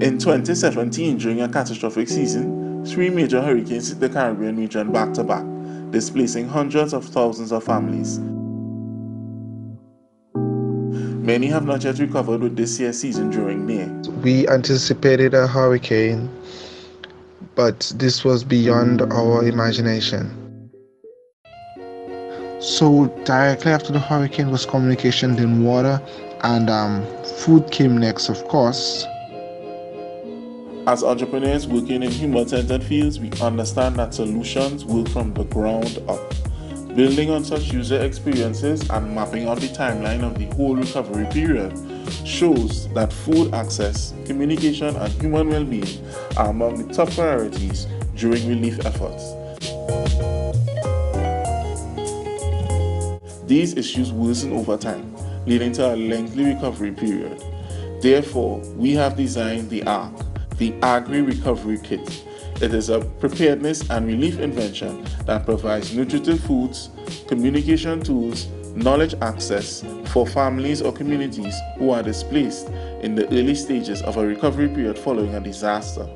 In 2017, during a catastrophic season, three major hurricanes hit the Caribbean region back to back, displacing hundreds of thousands of families. Many have not yet recovered with this year's season drawing near. We anticipated a hurricane, but this was beyond our imagination. So directly after the hurricane was communication in water and um, food came next, of course. As entrepreneurs working in human-centered fields, we understand that solutions work from the ground up. Building on such user experiences and mapping out the timeline of the whole recovery period shows that food access, communication, and human well-being are among the top priorities during relief efforts. These issues worsen over time, leading to a lengthy recovery period. Therefore, we have designed the ARC, the Agri Recovery Kit. It is a preparedness and relief invention that provides nutritive foods, communication tools, knowledge access for families or communities who are displaced in the early stages of a recovery period following a disaster.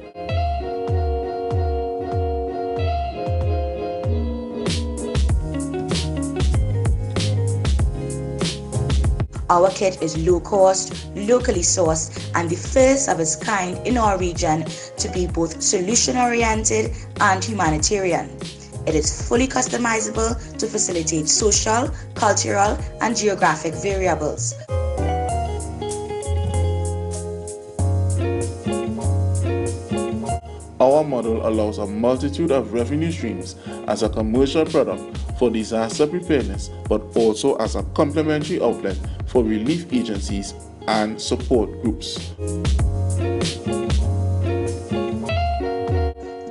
Our kit is low cost, locally sourced, and the first of its kind in our region to be both solution oriented and humanitarian. It is fully customizable to facilitate social, cultural, and geographic variables. Our model allows a multitude of revenue streams as a commercial product for disaster preparedness, but also as a complementary outlet for relief agencies and support groups.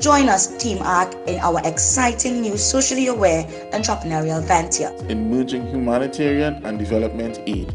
Join us, Team ARC, in our exciting new socially aware entrepreneurial venture. In merging humanitarian and development aid.